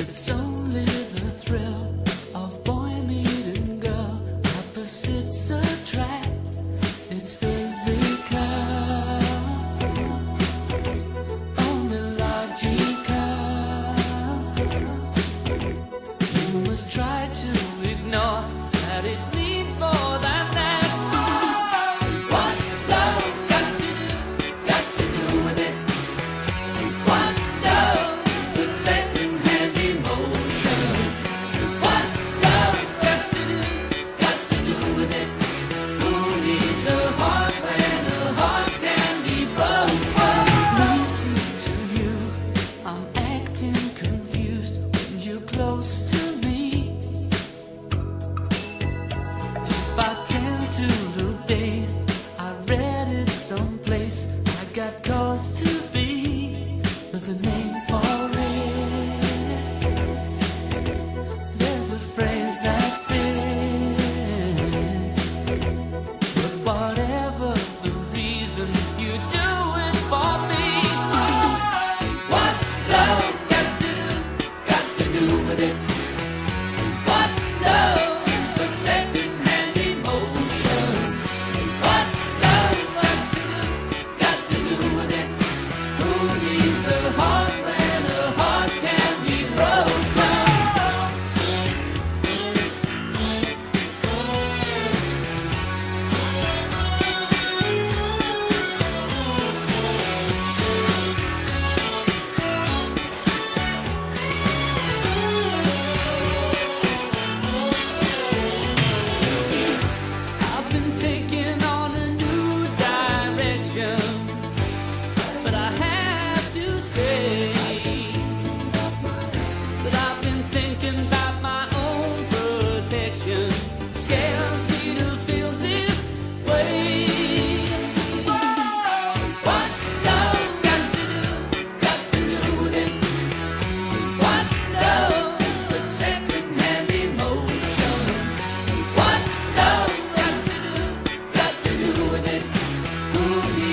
It's only the thrill attract. I read it someplace. I got cause to be. There's a name for it. There's a phrase that fits. But whatever the reason, you do it for me. Love got to do? Got to do with it. You.